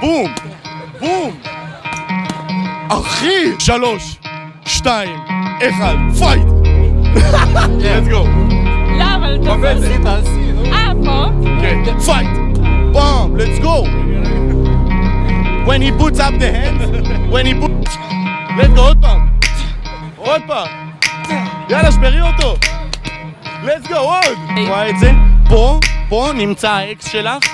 בום! בום! אחי! שלוש, שתיים, אחד, fight! let's go! לא, אבל טוב. אה, פה? כן, fight! בום! let's go! when he puts up the hands, when he puts... let's go, עוד פעם! עוד פעם! יאללה, שברי אותו! let's go, עוד! רואה את זה? פה, פה נמצא האקס שלך,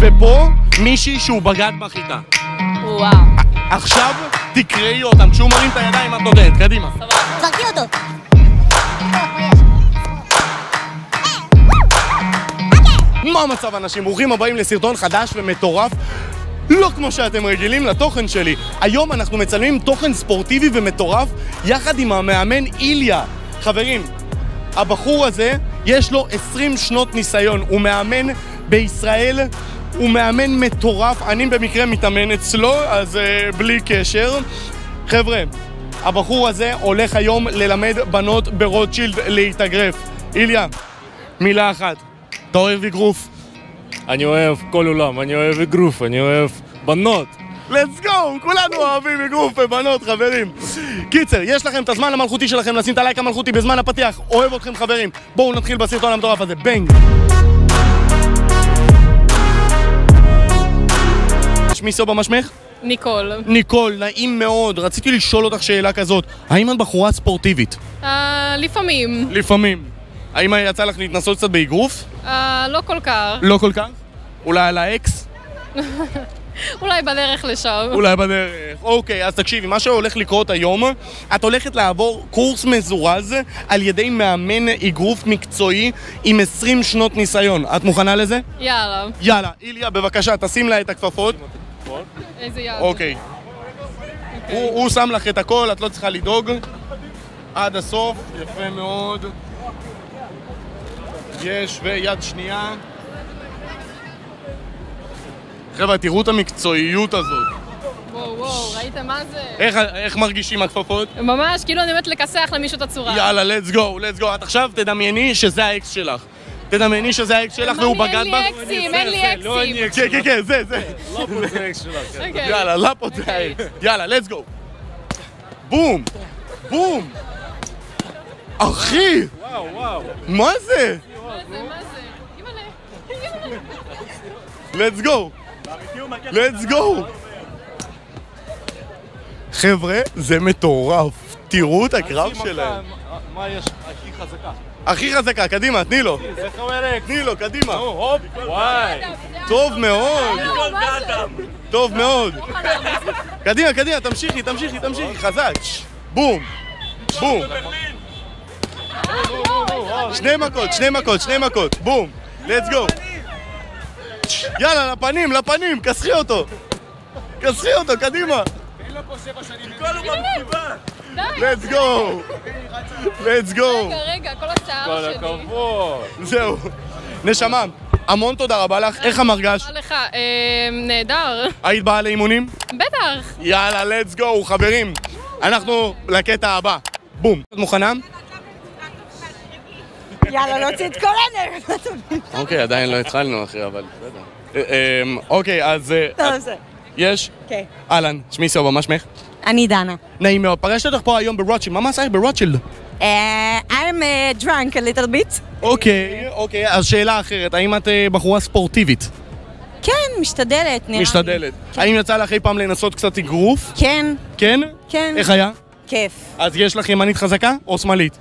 ופה מישהי שהוא בגד בחיטה. וואו. עכשיו תקראי אותם, כשהוא מרים את הידיים את נותנת, קדימה. תפרקי אותו. מה המצב אנשים? ברוכים הבאים לסרטון חדש ומטורף לא כמו שאתם רגילים לתוכן שלי. היום אנחנו מצלמים תוכן ספורטיבי ומטורף יחד עם המאמן איליה. חברים, הבחור הזה יש לו 20 שנות ניסיון, הוא מאמן בישראל, הוא מאמן מטורף, אני במקרה מתאמן אצלו, אז uh, בלי קשר. חבר'ה, הבחור הזה הולך היום ללמד בנות ברוטשילד להתאגרף. איליה, מילה אחת, אתה אוהב אגרוף? אני אוהב כל עולם, אני אוהב אגרוף, אני אוהב בנות. let's go! כולנו אוהבים אגרוף ובנות, חברים. קיצר, יש לכם את הזמן המלכותי שלכם לשים את הלייק המלכותי בזמן הפתיח. אוהב אתכם, חברים. בואו נתחיל בסרטון המטורף הזה. בנג! שמי סיובה, מה שמך? ניקול. ניקול, נעים מאוד. רציתי לשאול אותך שאלה כזאת. האם את בחורה ספורטיבית? אה, לפעמים. לפעמים. האם יצא לך להתנסות קצת באגרוף? אה, לא כל כך. לא כל כך? אולי על האקס? אולי בדרך לשם. אולי בדרך. אוקיי, אז תקשיבי, מה שהולך לקרות היום, את הולכת לעבור קורס מזורז על ידי מאמן אגרוף מקצועי עם 20 שנות ניסיון. את מוכנה לזה? יאללה. יאללה, איליה, בבקשה, תשים לה את הכפפות. איזה יד. אוקיי. הוא, הוא שם לך את הכל, את לא צריכה לדאוג. עד הסוף, יפה מאוד. יש, ויד שנייה. חבר'ה, תראו את המקצועיות הזאת. וואו, וואו, ראיתם מה זה? איך, איך מרגישים הכפפות? ממש, כאילו אני באמת לכסח למישהו את הצורה. יאללה, let's go, let's go. את עכשיו תדמייני שזה האקס שלך. תדמייני שזה האקס שלך והוא בגד אין לי בך. אקסים, אין לי אקסים. כן, כן, כן, זה, זה. לא פה זה אקס שלך. אוקיי. יאללה, לפות זה האקס. יאללה, let's go. בום! בום! אחי! וואו, וואו. מה זה? מה זה, מה זה? let's go. let's go. חבר'ה, זה מטורף. תראו את הקרב שלהם. מה יש הכי חזקה? הכי חזקה, קדימה, תני לו. תני לו, קדימה. וואי. טוב מאוד. לא? טוב מאוד. קדימה, קדימה, תמשיכי, תמשיכי, תמשיכי, חזק. בום. בום. שני מכות, שני מכות, שני מכות. בום. let's go. יאללה, לפנים, לפנים, כסחי אותו. כסחי אותו, קדימה. די. Let's go. let's go. רגע, רגע, כל כל השיער שלי. הכבוד. זהו. נשמה, המון תודה רבה לך. איך המרגש? מה לך? אה, נהדר. היית באה לאימונים? בטח. יאללה, let's go, חברים. אנחנו לקטע הבא. בום. את מוכנה? יאללה, להוציא את כל האנרגיות. אוקיי, עדיין לא התחלנו, אחי, אבל בסדר. אוקיי, אז אה, טוב, זה. יש? כן. אהלן, שמי סובה, מה שמך? אני דנה. נעים מאוד. פגשתי אותך פה היום ברוטשילד. מה מעשייך ברוטשילד? אה, I'm uh, drunk a little bit. אוקיי, אוקיי, אז שאלה אחרת. האם את אה, בחורה ספורטיבית? כן, משתדלת, נראה לי. משתדלת. האם יצא לך אי פעם לנסות קצת אגרוף? כן, כן? כן. איך היה? כיף. אז יש לך ימנית חזקה או שמאלית?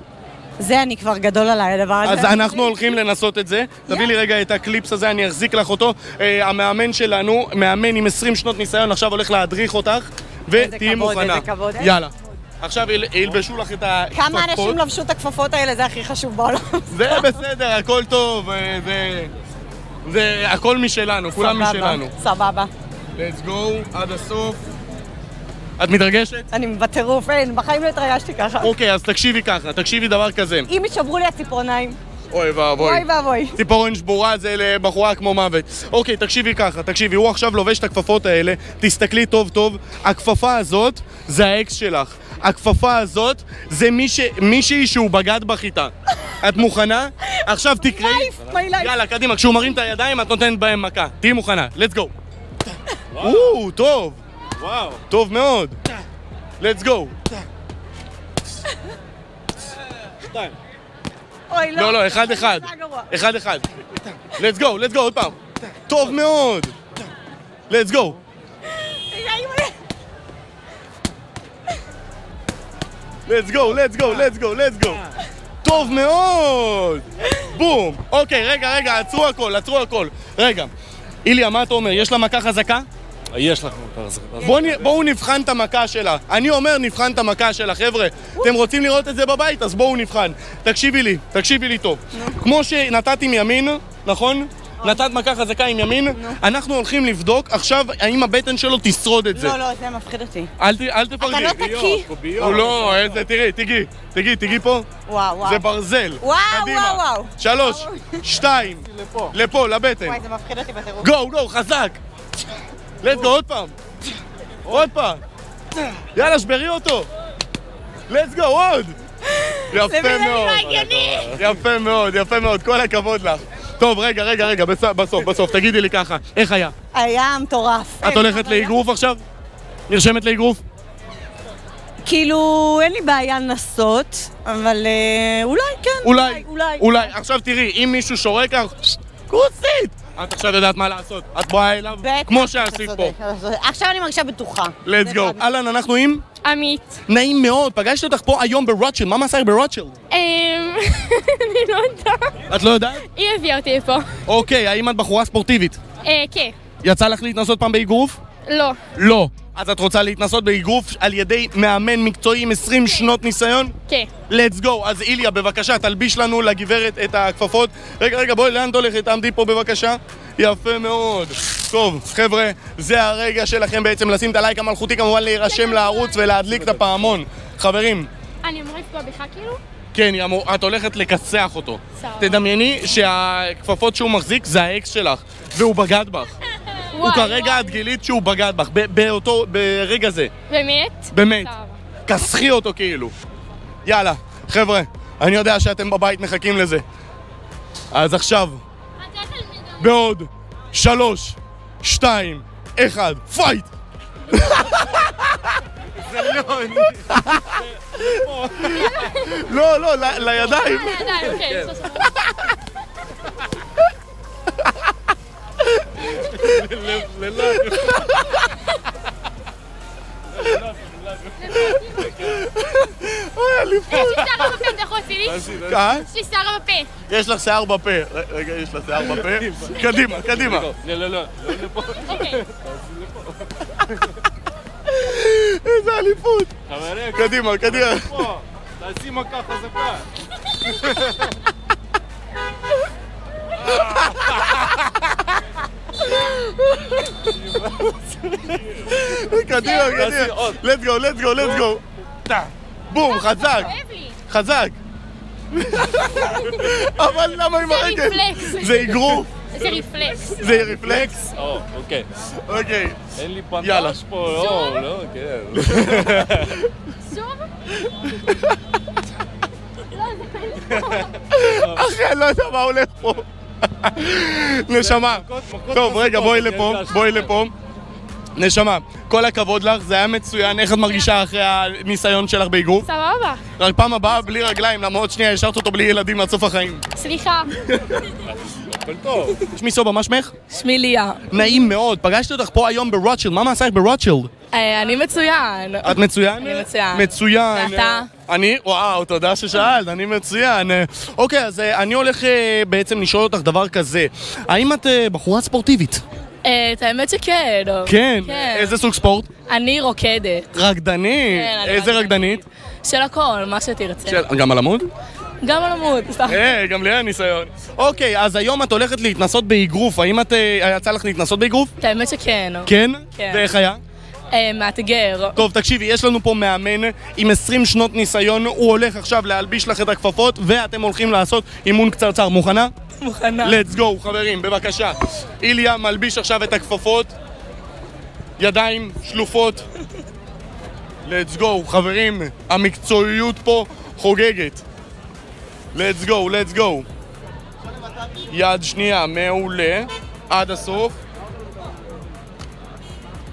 זה אני כבר גדול עליי, הדבר הזה. אז אנחנו הולכים לנסות את זה. תביא לי רגע את הקליפס הזה, אני אחזיק לך אותו. אה, המאמן שלנו, מאמן עם 20 שנות ניסיון, עכשיו הולך להדריך אותך, ותהיי כבוד, מוכנה. איזה כבוד. יאללה. עכשיו יל- ילבשו לך את הכפפות. כמה אנשים לבשו את הכפפות האלה, זה הכי חשוב בעולם. זה בסדר, הכל טוב, אה, זה... זה הכל משלנו, כולם משלנו. סבבה. let's go, עד הסוף. את מתרגשת? אני בטירוף, אין, בחיים לא התרגשתי ככה. אוקיי, אז תקשיבי ככה, תקשיבי דבר כזה. אם יישברו לי הציפורניים, אוי ואבוי. אוי ואבוי. ציפורן שבורה זה לבחורה כמו מוות. אוקיי, תקשיבי ככה, תקשיבי, הוא עכשיו לובש את הכפפות האלה, תסתכלי טוב טוב, הכפפה הזאת זה האקס שלך. הכפפה הזאת זה מיש... מישהי שהוא בגד בחיטה. את מוכנה? עכשיו תקראי. life, my life. יאללה, קדימה, כשהוא מרים את הידיים את נותנת בהם מכה. תהיי מוכנה, let's go. או, טוב, וואו. טוב מאוד. let's go. שתיים. אוי, לא. לא, לא, אחד אחד. אחד אחד. let's go, let's go, עוד פעם. טוב מאוד. let's go. רגע, אימא'לה. let's go, let's go, let's go, let's go. טוב מאוד! בום! אוקיי, רגע, רגע, עצרו הכל, עצרו הכל. רגע. איליה, מה אתה אומר? יש לה מכה חזקה? יש לך. בואו נ- בואו נבחן את המכה שלה. אני אומר נבחן את המכה שלה, חבר'ה. אתם רוצים לראות את זה בבית? אז בואו נבחן. תקשיבי לי, תקשיבי לי טוב. כמו שנתת עם ימין, נכון? נתת מכה חזקה עם ימין, אנחנו הולכים לבדוק עכשיו האם הבטן שלו תשרוד את זה. לא, לא, זה מפחיד אותי. אל ת- אל תפרגי. אתה לא תקיא. הוא לא, איזה, תראי, תיגי, תיגי, תיגי פה. וואו, וואו. זה ברזל. וואו. וואו, וואו. שלוש, שתיים, לפה, לבטן. וואי, זה מפחיד אותי בטירוף. גו, גו, חזק! Go, עוד פעם! עוד פעם! יאללה, שברי אותו! let's go, עוד! יפה מאוד. יפה מאוד, יפה מאוד, כל הכבוד לך. טוב, רגע, רגע, רגע, בס- בסוף, בסוף, תגידי לי ככה, איך היה? היה מטורף. את הולכת לאגרוף עכשיו? נרשמת לאגרוף? כאילו, אין לי בעיה לנסות, אבל אה, אולי כן. אולי, אולי. אולי. עכשיו תראי, אם מישהו שורק לך, כוסית! את עכשיו יודעת מה לעשות. את באה אליו, כמו שעשית פה. עכשיו אני מרגישה בטוחה. let's go. אהלן, אנחנו עם? עמית. נעים מאוד, פגשתי אותך פה היום ברוטשילד, מה מסר ברוטשילד? אמ... אני לא יודעת. את לא יודעת? היא הביאה אותי לפה. אוקיי, האם את בחורה ספורטיבית? אה, כן. יצא לך להתנסות פעם באגרוף? לא. לא. אז את רוצה להתנסות באגרוף על ידי מאמן מקצועי עם 20 שנות ניסיון? כן. let's go. אז איליה, בבקשה, תלביש לנו לגברת את הכפפות. רגע, רגע, בואי, לאן את הולכת? תעמדי פה בבקשה. יפה מאוד. טוב, חבר'ה, זה הרגע שלכם בעצם לשים את הלייק המלכותי, כמובן להירשם לערוץ ולהדליק את הפעמון. חברים, אני אמורה לפגוע בך כאילו? כן, היא אמור- את הולכת לכסח אותו. סבבה. תדמייני שהכפפות שהוא מחזיק זה האקס שלך, והוא בגד בך. הוא וואי, כרגע וואי. את גילית שהוא בגד בך, ב- באותו, ברגע זה. באמת? באמת. כסחי אותו כאילו. יאללה, חבר'ה, אני יודע שאתם בבית מחכים לזה. אז עכשיו, בעוד שלוש, שתיים, אחד, פייט! לא, לא, ל- לידיים. אה, די, אוקיי. סוף סוף. אוי, אליפות. יש לי שערה בפה, אתה יכול להוציא לי? אה? יש לי שערה בפה. יש לך שיער בפה. ר- רגע, יש לך שיער בפה. קדימה, קדימה. לא, לא, לא. לא לפה. אוקיי. איזה אליפות. חברים, קדימה, קדימה. תעשי מכה חזקה. קדימה, קדימה. let's go, let's go, let's go. בום, חזק. חזק. אבל למה עם זה הרגל? זה אגרוף, זה רפלקס. זה רפלקס. או, אוקיי. אוקיי. אין לי יאללה. פנטש פה, לא, לא, כן. שוב? אחי, אני לא יודע מה הולך פה. נשמה. טוב, רגע, בואי לפה, בואי לפה. נשמה, כל הכבוד לך, זה היה מצוין. איך את מרגישה אחרי הניסיון שלך באגרוף? סבבה. רק פעם הבאה בלי רגליים, למרות שנייה השארת אותו בלי ילדים עד סוף החיים. סליחה. הכל טוב. שמי סובה, מה שמך? שמי ליה. נעים מאוד, פגשתי אותך פה היום ברוטשילד, מה מעשייך ברוטשילד? אה, אני מצוין. את מצוין? אני מצוין. מצוין. ואתה? אני? וואו, תודה ששאלת, אני מצוין. אוקיי, אז אה, אני הולך אה, בעצם לשאול אותך דבר כזה. האם את בחורה ספורטיבית? את האמת שכן. כן. כן. איזה סוג ספורט? אני רוקדת. רקדנית. כן, אני איזה רקדנית. רקדנית? של הכל, מה שתרצה. גם על עמוד? גם על עמוד, סתם. אה, גם לי היה ניסיון. אוקיי, אז היום את הולכת להתנסות באגרוף. האם את... אה, יצא לך להתנסות באגרוף? את האמת שכן. כן? כן. ואיך היה? אה, מאתגר. טוב, תקשיבי, יש לנו פה מאמן עם 20 שנות ניסיון, הוא הולך עכשיו להלביש לך את הכפפות, ואתם הולכים לעשות אימון קצרצר. מוכנה? מוכנה. let's go, חברים, בבקשה. איליה מלביש עכשיו את הכפפות, ידיים שלופות. let's go, חברים, המקצועיות פה חוגגת. Let's go, let's go. יד שנייה, מעולה, עד הסוף.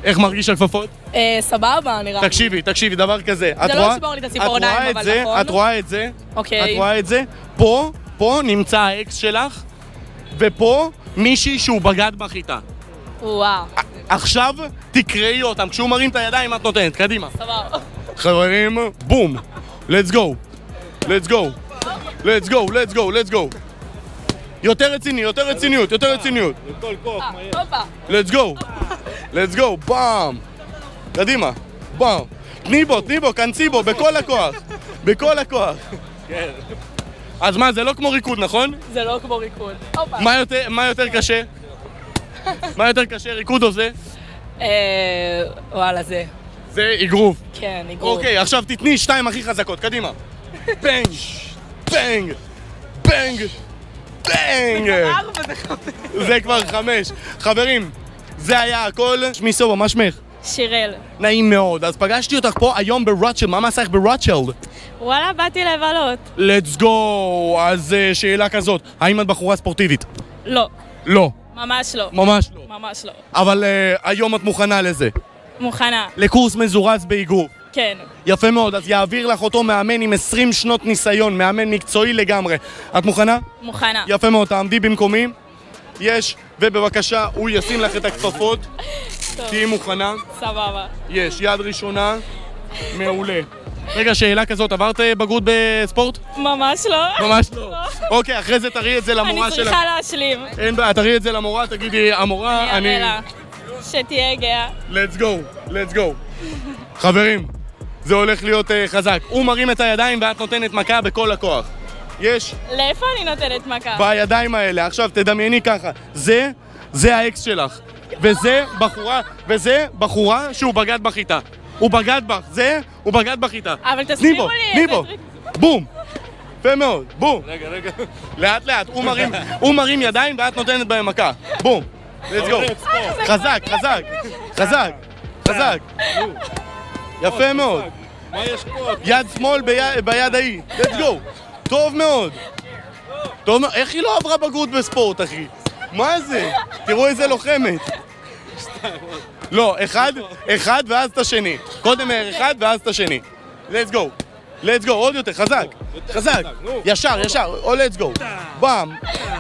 איך מרגיש הכפפות? אה, סבבה, נראה לי. תקשיבי, תקשיבי, דבר כזה. את לא ישבור לי את הציפורניים, אבל זה, נכון? את רואה את זה? אוקיי. את רואה את זה? פה, פה נמצא האקס שלך, ופה מישהי שהוא בגד בך איתה. וואו, עכשיו תקראי אותם, כשהוא מרים את הידיים את נותנת, קדימה. סבבה. חברים, בום. let's go. let's go. Let's go, let's go, let's go. יותר רציני, יותר רציניות, יותר רציניות. לכל כוח, מה יש? let's go. let's go, פעם. קדימה, פעם. תני בו, תני בו, כנסי בו, בכל הכוח. בכל הכוח. כן. אז מה, זה לא כמו ריקוד, נכון? זה לא כמו ריקוד. מה יותר, מה יותר קשה? מה יותר קשה, ריקוד או זה? אה, וואלה, זה. זה אגרוף. כן, אגרוף. אוקיי, עכשיו תתני שתיים הכי חזקות, קדימה. bang, bang, bang, bang. זה כבר חמש. חברים, זה היה הכל. שמי סיובה, מה שמך? שיראל. נעים מאוד. אז פגשתי אותך פה היום ברוטשילד, מה מעשייך ברוטשילד? וואלה, באתי לבלות. let's go. אז אה, שאלה כזאת, האם את בחורה ספורטיבית? לא, לא, ממש לא. ממש לא. ממש לא. אבל אה, היום את מוכנה לזה. מוכנה. לקורס מזורז באגרוף. כן. יפה מאוד, אז יעביר לך אותו מאמן עם 20 שנות ניסיון, מאמן מקצועי לגמרי. את מוכנה? מוכנה. יפה מאוד, תעמדי במקומי. יש, ובבקשה, הוא ישים לך את הכפפות. טוב. תהיי מוכנה. סבבה. יש, יד ראשונה. מעולה. רגע, שאלה כזאת, עברת אה, בגרות בספורט? ממש לא. ממש לא. אוקיי, אחרי זה תראי את זה למורה אני שלך. צריכה להשלים. אין בעיה, תראי את זה למורה, תגידי, המורה, אני... אני אראה לה. שתהיה גאה. let's go, let's go. חברים, זה הולך להיות uh, חזק. הוא מרים את הידיים ואת נותנת מכה בכל הכוח. יש לאיפה אני נותנת מכה? בידיים האלה. עכשיו תדמייני ככה, זה, זה האקס שלך. וזה בחורה, וזה בחורה שהוא בגד בך איתה. הוא בגד בך, זה, הוא בגד בך איתה. אבל תסבירו לי איזה. טריק. בום. יפה מאוד, בום. רגע, רגע. לאט לאט, הוא מרים, הוא מרים ידיים ואת נותנת בהם מכה. בום. let's go. חזק, חזק, חזק, חזק. יפה מאוד. מה יש פה? יד שמאל בי- ביד ההיא. let's go. טוב מאוד. טוב מאוד. איך היא לא עברה בגרות בספורט, אחי? מה זה? תראו איזה לוחמת. לא, אחד, אחד ואז את השני. קודם אחד ואז את השני. let's go. let's go, עוד יותר, חזק. חזק. ישר, ישר. או let's go. באם.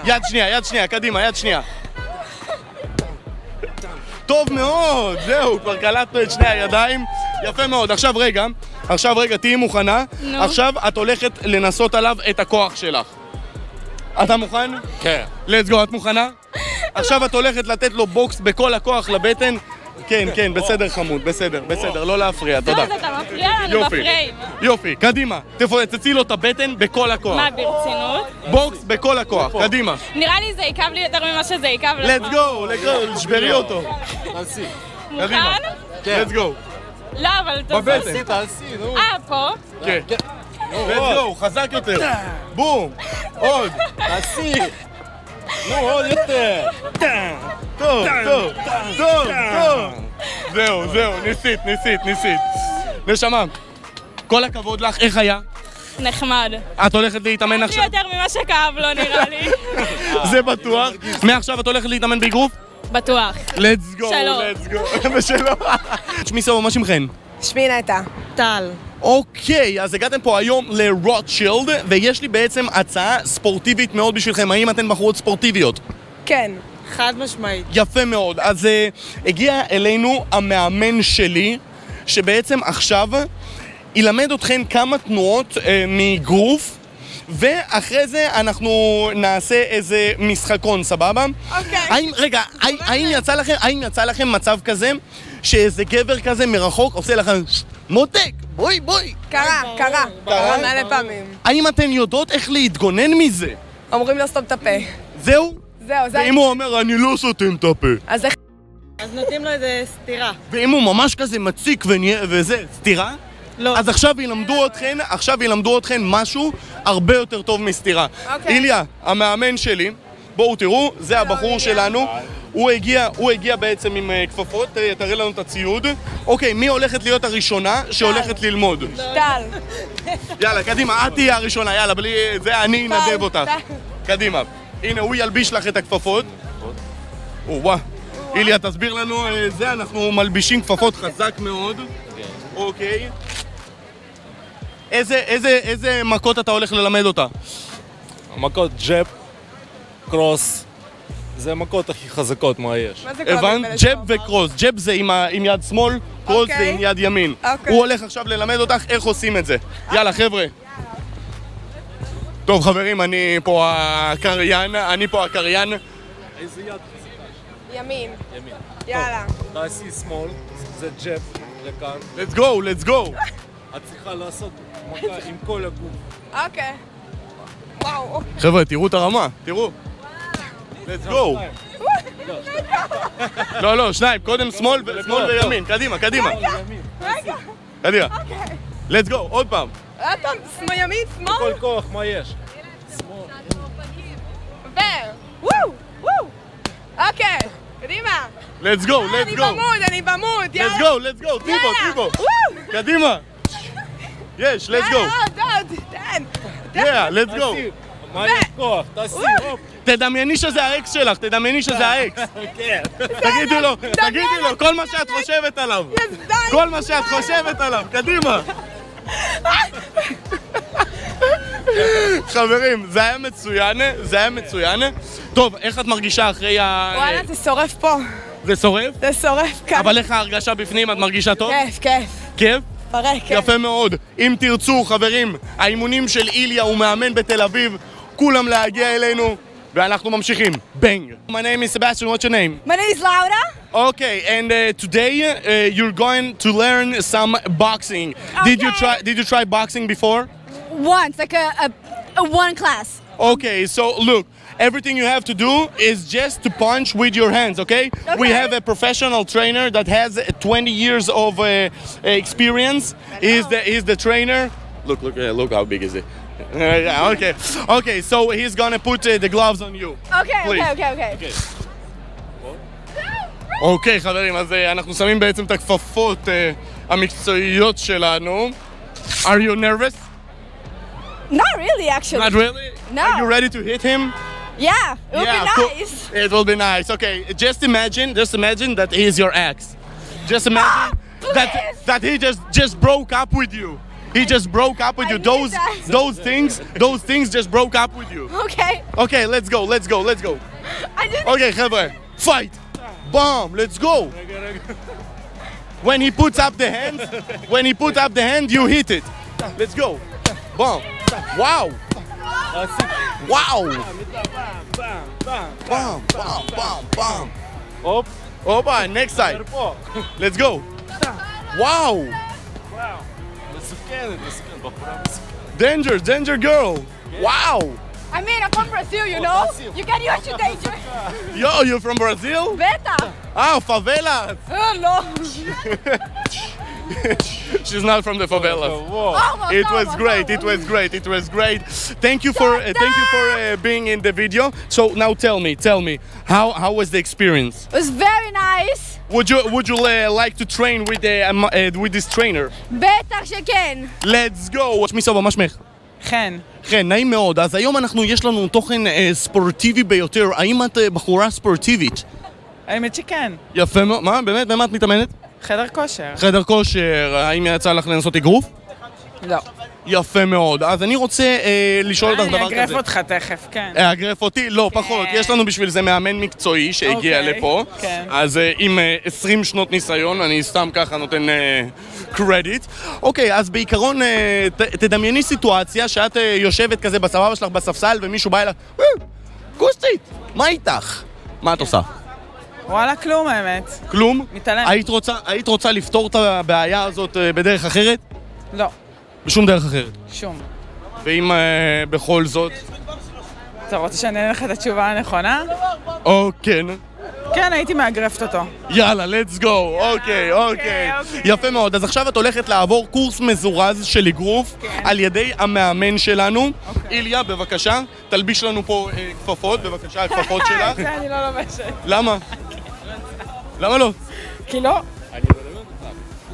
יד שנייה, יד שנייה, קדימה, יד שנייה. טוב מאוד, זהו, כבר קלטנו את שני הידיים. יפה מאוד. עכשיו רגע, עכשיו רגע, תהיי מוכנה. נו. עכשיו את הולכת לנסות עליו את הכוח שלך. אתה מוכן? כן. let's go, את מוכנה? עכשיו את הולכת לתת לו בוקס בכל הכוח לבטן. כן, כן, בסדר חמוד, בסדר, בסדר, לא להפריע, תודה. אז אתה מפריע לנו יופי, בפריים. יופי, קדימה, תפוצצי לו את הבטן בכל הכוח. מה, ברצינות? בוקס בכל הכוח, קדימה. נראה לי זה יכאב לי יותר ממה שזה יכאב לך. let's go, let's go, שברי אותו. מוכן? let's go. לא, אבל בבטן. תעשי. תעשי, נו. אה, פה? כן. let's go, חזק יותר. בום. עוד. תעשי. נו, עוד יותר. טוב, טוב, טוב, טוב. זהו, זהו, ניסית, ניסית, ניסית. נשמה, כל הכבוד לך, איך היה? נחמד. את הולכת להתאמן כאב לי עכשיו? יותר ממה שכאב לו, נראה לי. זה בטוח. מעכשיו את הולכת להתאמן באגרוף? בטוח. let's go, שלום. let's go. ושלום. שמי סבבה, מה שמכן? שמי נטע. טל. אוקיי, אז הגעתם פה היום לרוטשילד, ויש לי בעצם הצעה ספורטיבית מאוד בשבילכם. האם אתן בחורות ספורטיביות? כן. חד משמעית. יפה מאוד. אז uh, הגיע אלינו המאמן שלי, שבעצם עכשיו ילמד אתכן כמה תנועות uh, מגרוף. ואחרי זה אנחנו נעשה איזה משחקון, סבבה? אוקיי. האם, רגע, האם, האם, יצא לכם, האם יצא לכם מצב כזה שאיזה גבר כזה מרחוק עושה לכם מותק, בואי בואי. קרה, קרה. קרה מלא פעמים. האם אתן יודעות איך להתגונן מזה? אומרים לא סתום את הפה. זהו? זהו, זה... ואם הוא אומר אני לא סותם את הפה, אז איך... אז נותנים לו איזה סטירה. ואם הוא ממש כזה מציק וזה, סתירה? לא. אז עכשיו ילמדו אתכן, עכשיו ילמדו אתכן משהו הרבה יותר טוב מסתירה. אוקיי. איליה, המאמן שלי, בואו תראו, זה הבחור שלנו. הוא הגיע, הוא הגיע בעצם עם אה, כפפות, אה, תראה לנו את הציוד. אוקיי, מי הולכת להיות הראשונה שהולכת ללמוד? טל. יאללה, קדימה, את תהיה הראשונה, יאללה, בלי זה אני אנדב אותך. קדימה. הנה, הוא ילביש לך את הכפפות. או-אה. איליה, תסביר לנו אה, זה, אנחנו מלבישים כפפות חזק מאוד. אוקיי. איזה, איזה, איזה מכות אתה הולך ללמד אותה? המכות ג'אב, קרוס, זה המכות הכי חזקות מה יש. מה זה כל הבנת? ג'ב פה? וקרוס. ג'ב זה עם, ה- עם יד שמאל, קרוס זה אוקיי. עם יד ימין. אוקיי. הוא הולך עכשיו ללמד אותך איך עושים את זה. יאללה, חבר'ה. טוב, חברים, אני פה הקריין, אני פה הקריין. איזה יד? ימין. ימין. יאללה. תעשי שמאל, זה ג'אב לכאן. let's go, let's go. את צריכה לעשות עם כל הגוף. אוקיי. וואו. חבר'ה, תראו את הרמה, תראו. let's go. לא, לא, שניים, קודם שמאל וימין, קדימה, קדימה. רגע. קדימה. let's go, עוד פעם. עוד פעם, שמאל ימין, כל שמאל. כוח מה יש. ו... וואו. וואו. אוקיי. קדימה. let's go, אני let's go. במוד, אני במוד. let's יאללה. go, let's go, תני בו, תני בו. וואו. קדימה. יש, let's go. עוד, עוד. תן. yeah, let's go. מה יש כוח? תעשי, הופ. תדמייני שזה האקס שלך, תדמייני שזה האקס. תגידי לו, תגידי לו, כל מה שאת חושבת עליו. כל מה שאת חושבת עליו, קדימה. חברים, זה היה מצוין, זה היה מצוין. טוב, איך את מרגישה אחרי ה... וואלה, זה שורף פה. זה שורף? זה שורף כאן. אבל איך ההרגשה בפנים? את מרגישה טוב? כיף, כיף. כיף? פרק, כן. יפה מאוד. אם תרצו, חברים, האימונים של איליה, הוא מאמן בתל אביב, כולם להגיע אלינו, ואנחנו ממשיכים. בנג. My name is Sebastian, what's your name? My name is Laura. Okay, and uh, today uh, you're going to learn some boxing. Did you Okay. try? Did you try boxing before? Once, like a, a, a one class. Okay, so look, everything you have to do is just to punch with your hands. Okay? We Okay. have a professional trainer that has uh, 20 years of uh, experience. He's the he's the trainer. Look, look, uh, look how big is he? yeah, okay, okay. So he's gonna put uh, the gloves on you. Okay, Please. okay, okay, okay. אוקיי, חברים, אז אה, אנחנו שמים בעצם את הכפפות אה, המקצועיות שלנו. Are you nervous? Not really, actually. Not really? No. Are you ready to hit him? Yeah, it would yeah, be nice. Cool. It will be nice. Okay, just imagine, just imagine that he is your ex. Just imagine that that he just just broke up with you. He I, just broke up with I you. Those that. those things, those things just broke up with you. Okay. Okay, let's go. Let's go. Let's go. okay, have a fight. Bomb. Let's go. When he puts up the hand, when he puts up the hand, you hit it. Let's go. Bomb. Wow. Wow! Bam, bam, bam, bam. Up. Up! Opa, next side. Let's go. Wow! Wow. Danger, danger girl. Wow! I mean, I'm from Brazil, you know? You can use your danger. Yo, you from Brazil? Beta. Ah, favelas. Oh, no. She's not from the. Almost, It was great. It was great. It was great. Thank you for uh, thank you for uh, being in the video. So now tell me, tell me, how how was the experience? It was very nice. Would you would you uh, like to train with the um, uh, with this trainer? בטח שכן. Let's go. שמי סבא, מה שמך? חן. כן, נעים מאוד. אז היום אנחנו, יש לנו תוכן אה, ספורטיבי ביותר. האם את אה, בחורה ספורטיבית? האמת שכן. יפה מאוד. מה, באמת? במה את מתאמנת? חדר כושר. חדר כושר. האם יצא לך לנסות אגרוף? לא. יפה מאוד. אז אני רוצה אה, לשאול אותך דבר אני כזה. אגרף אותך תכף, כן. אגרף אותי? לא, פחות. יש לנו בשביל זה מאמן מקצועי שהגיע אוקיי, לפה. כן. אז אה, עם אה, 20 שנות ניסיון, אני סתם ככה נותן קרדיט. אוקיי, אז בעיקרון, אה, ת- תדמייני סיטואציה שאת אה, יושבת כזה בסבבה שלך בספסל ומישהו בא אליך, "אה, כוסית, מה איתך? מה את עושה? וואלה, כלום האמת. כלום? מתעלמת. היית רוצה, היית רוצה לפתור את הבעיה הזאת אה, בדרך אחרת? לא, בשום דרך אחרת. שום. ואם אה, בכל זאת... אתה רוצה שאני אענה לך את התשובה הנכונה? או כן. כן, הייתי מאגרפת אותו. יאללה, let's go, אוקיי, אוקיי. אוקיי. יפה מאוד. אז עכשיו את הולכת לעבור קורס מזורז של אגרוף כן. על ידי המאמן שלנו. אוקיי. איליה, בבקשה, תלביש לנו פה אה, כפפות, בבקשה, הכפפות שלך. זה אני לא לובשת. למה? למה לא? כי לא.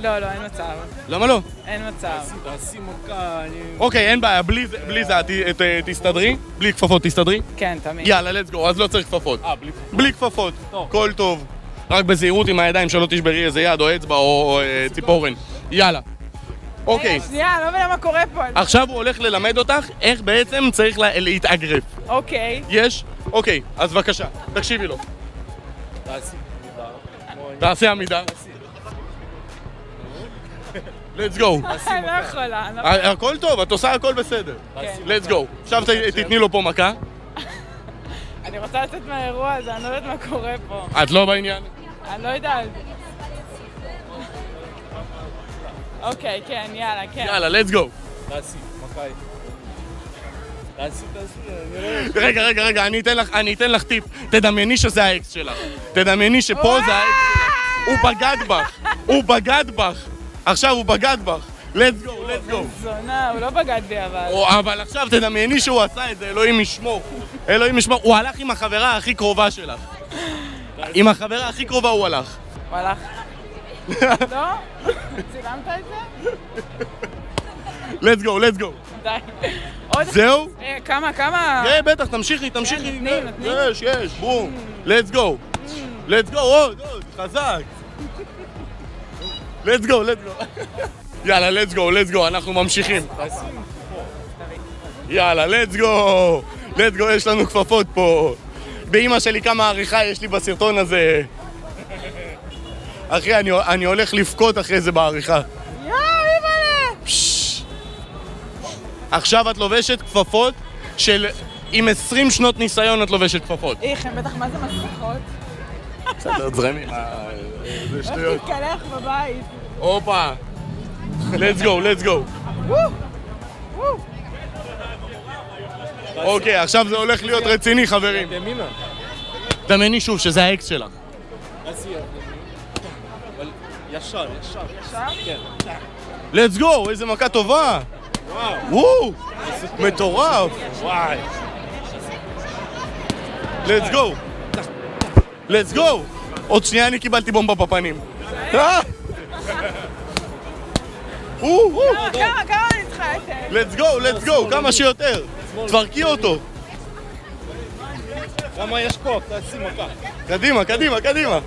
לא, לא, אין מצב. למה לא? אין מצב. תעשי מכה, אני... אוקיי, אין בעיה, בלי זה, אה, תסתדרי. בלי כפפות תסתדרי. כן, תמיד. יאללה, let's go, אז לא צריך כפפות. אה, בלי כפפות. בלי כפפות, טוב. הכל טוב. רק בזהירות עם הידיים שלא תשברי איזה יד או אצבע או אה, ציפורן. יאללה. אוקיי, רגע, שנייה, אני לא מבינה מה קורה פה. עכשיו הוא הולך ללמד אותך איך בעצם צריך לה- להתאגרף. אוקיי. יש? אוקיי, אז בבקשה, תקשיבי לו. תעשה עמידה. let's go. אני לא יכולה. לא- הכל טוב, את עושה הכל בסדר. כן. let's go. עכשיו תתני לו פה מכה. אני רוצה לצאת מהאירוע הזה, אני לא יודעת מה קורה פה. את לא בעניין? אני לא יודעת. אוקיי, כן, יאללה, כן. יאללה. תעשי. תעשי, תעשי, אני רואה. רגע, רגע, רגע, אני אתן לך טיפ. תדמייני שזה האקס שלך. תדמייני שפה זה האקס שלך. הוא בגד בך. הוא בגד בך. עכשיו הוא בגד בך. let's go, let's go. זונה, הוא לא בגד בי אבל. אבל עכשיו תדמייני שהוא עשה את זה, אלוהים ישמור. אלוהים ישמור. הוא הלך עם החברה הכי קרובה שלך. עם החברה הכי קרובה הוא הלך. הוא הלך. לא? צילמת את זה? let's go, let's go. די. זהו? אה, כמה, כמה? כן, בטח, תמשיכי, תמשיכי. נותנים, נותנים. יש, יש, בום. let's go. Let's go, עוד, עוד, חזק. let's go, let's go. יאללה, let's go, let's go, אנחנו ממשיכים. יאללה, let's go. let's go, יש לנו כפפות פה. באימא שלי כמה עריכה יש לי בסרטון הזה. אחי, אני, אני הולך לבכות אחרי זה בעריכה. יואו, אימא'לה! עכשיו את לובשת כפפות של... עם 20 שנות ניסיון את לובשת כפפות. איך, הם בטח מה זה מסכות? בסדר, זרמי. זה איך שטויות. תתקלח בבית? הופה. let's go, let's go. וואו! אוקיי, עכשיו זה הולך להיות רציני, חברים. דמייני שוב שזה האקס שלך. אבל ישר, ישר. ישר? כן. let's go, איזה מכה טובה. וואו. וואו, מטורף. וואי. let's go. Let's go. עוד שנייה אני קיבלתי בומבה בפנים. אה! וואו. כמה, אני צריכה את זה? let's go, let's go, כמה שיותר. תפרקי אותו. כמה יש פה? תעשי מכה. קדימה, קדימה, קדימה.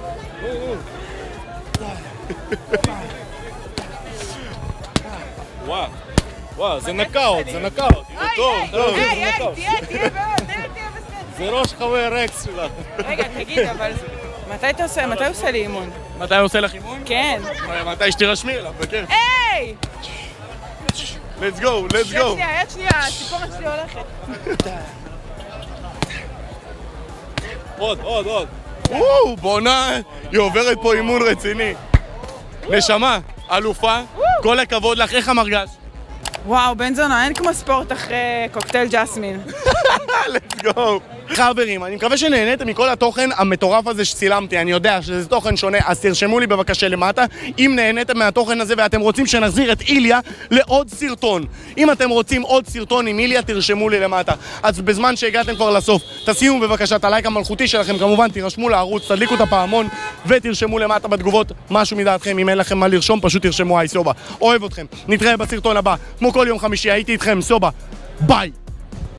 וואו. וואו, זה נקאוט, זה נקאוט. טוב, טוב. היי, היי, תהיה, תהיה מאוד, בסדר. זה ראש חבר אקס שלך. רגע, תגיד, אבל... מתי אתה עושה, מתי עושה לי אימון? מתי עושה לך אימון? כן. מתי שתירשמי אליו, בכיף. היי! let's go, let's יד go. שנייה, יד שנייה, הציפורת שלי הולכת. עוד, עוד, עוד. וואו, בואנה, היא עוברת פה אימון רציני. נשמה, אלופה, כל הכבוד לך, איך המרגש? וואו, בן זונה, אין כמו ספורט אחרי קוקטייל ג'סמין. go. חברים, אני מקווה שנהניתם מכל התוכן המטורף הזה שצילמתי. אני יודע שזה תוכן שונה, אז תרשמו לי בבקשה למטה אם נהניתם מהתוכן הזה ואתם רוצים שנחזיר את איליה לעוד סרטון. אם אתם רוצים עוד סרטון עם איליה, תרשמו לי למטה. אז בזמן שהגעתם כבר לסוף, תשימו בבקשה את הלייק המלכותי שלכם, כמובן תירשמו לערוץ, תדליקו את הפעמון ותרשמו למטה בתגובות משהו מדעתכם. אם אין לכם מה לרשום, פשוט תרשמו היי סובה. אוהב אתכם. נתראה בסרטון הבא. כמו כל יום חמישי, הייתי איתכם, סובה. ביי.